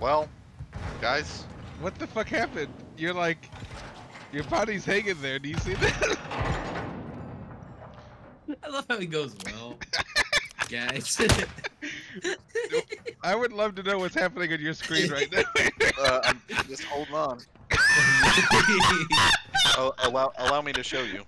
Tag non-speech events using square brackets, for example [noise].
Well, guys, What the fuck happened? You're like, your body's hanging there. Do you see that? [laughs] I love how he goes, well, [laughs] guys. I would love to know what's happening on your screen right [laughs] now. uh, I'm just hold on. Oh, allow allow me to show you.